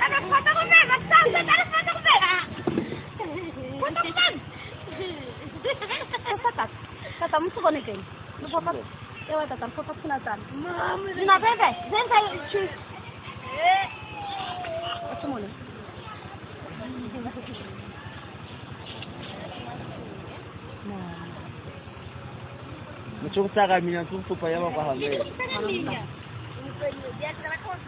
Anak foto ko na! Nagsalsan! Anak foto ko na! Foto ko na! Sapatas. Satam su ko nagay. Sapatas. Ewa tatam. Kami Я дракон.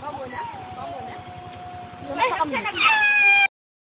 Vamos na? Vamos na? Vamos na?